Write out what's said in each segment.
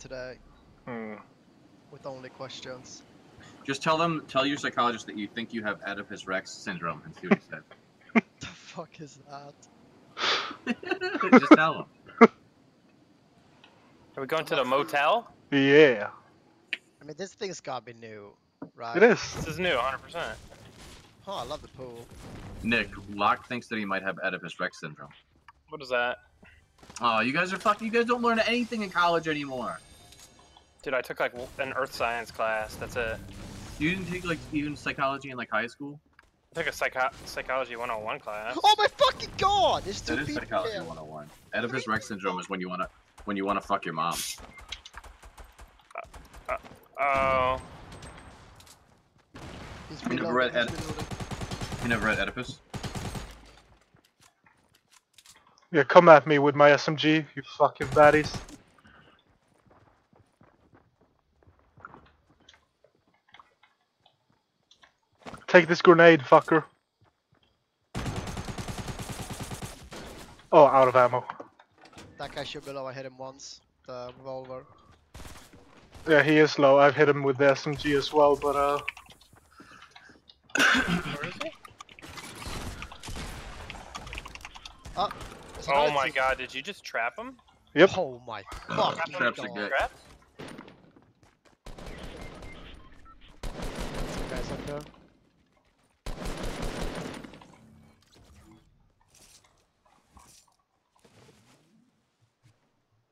today Hmm. with only questions. Just tell them, tell your psychologist that you think you have Oedipus Rex syndrome and see what he said. the fuck is that? Just tell him. Are we going to the motel? Yeah, I mean, this thing's gotta be new, right? it is. This is new, 100%. Oh, I love the pool. Nick, Locke thinks that he might have Oedipus Rex syndrome. What is that? Oh, you guys are fucking. You guys don't learn anything in college anymore. Dude, I took like an earth science class. That's it. You didn't take like even psychology in like high school. I took a psycho- psychology 101 class. Oh my fucking god! There's two That is people psychology here. 101. Oedipus Rex syndrome is when you wanna when you wanna fuck your mom. Uh, uh, oh, He's You never reloading, read he's Ed- reloading. You never read Oedipus? Yeah, come at me with my SMG, you fucking baddies. Take this grenade, fucker. Oh, out of ammo. That guy should be low. I hit him once. The revolver. Yeah, he is low. I've hit him with the SMG as well, but uh, where is he? There's Oh my team- god, did you just trap him? yep. Oh my Oh, fucking traps are god. good. Trap? Some guys up there.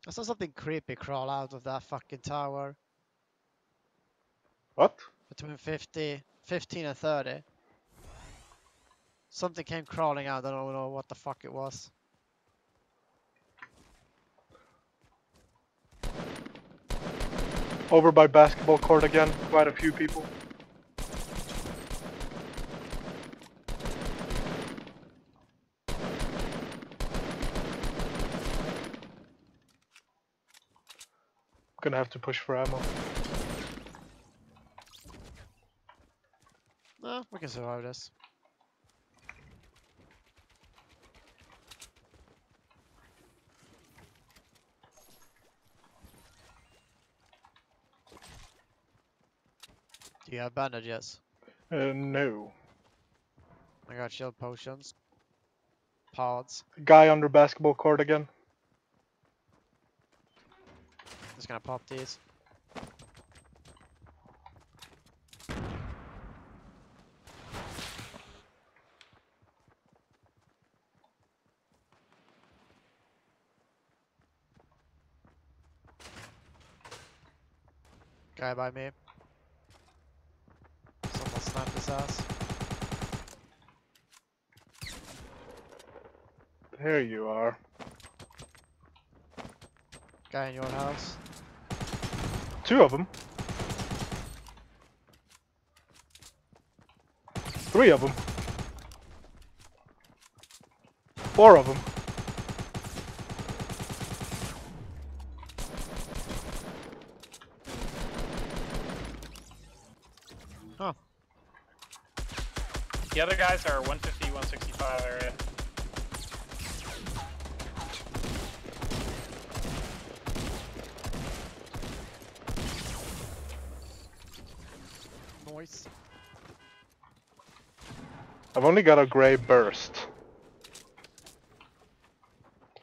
I saw something creepy crawl out of that fucking tower What? between 50, 15 and 30. Something came crawling out, I don't know what the fuck it was. Over by basketball court again. Quite a few people. Gonna have to push for ammo. No, we can survive this. Do you have bandages? Uh, no. I got shield potions. Pods. Guy under basketball court again. Just gonna pop these. Guy by me. Someone snapped his ass. There you are. Guy in your house. Two of them. Three of them. Four of them. The other guys are 150, 165 area. Noise. I've only got a grey burst.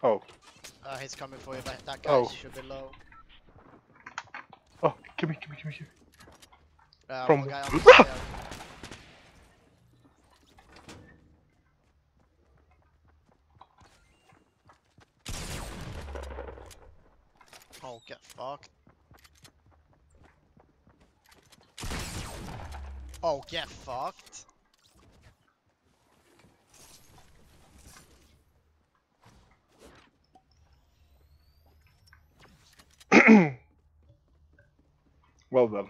Oh, Uh, he's coming for you. That, that guy Oh. should be low. oh, give me, give me, give me, give me. Uh, From- guy the. Oh, get fucked. Oh, get fucked. Well done.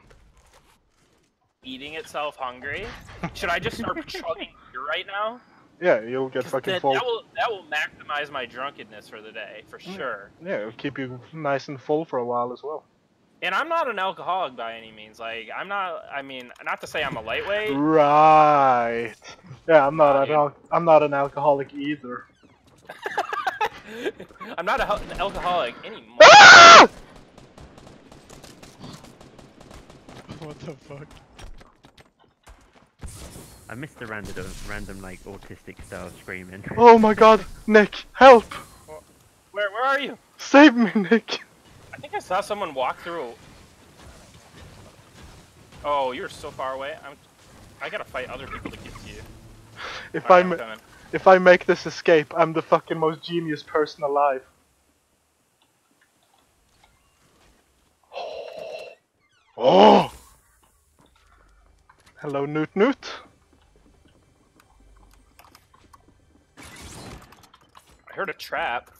Eating itself hungry. Should I just start chugging beer right now? Yeah, you'll get fucking that, full. that will that will maximize my drunkenness for the day for mm. sure. Yeah, it'll keep you nice and full for a while as well. And I'm not an alcoholic by any means. Like I'm not. I mean, not to say I'm a lightweight. Right. Yeah, I'm not an al- I'm not an alcoholic either. I'm not a, hel- an alcoholic anymore. Ah! what the fuck? I missed the random, random like autistic style screaming. Oh my god, Nick, help! Where where are you? Save me, Nick! I think I saw someone walk through. Oh, you're so far away. I'm. I gotta fight other people to get to you. If Alright, I I'm if I make this escape, I'm the fucking most genius person alive. Oh! Hello, Newt Newt. I heard a trap.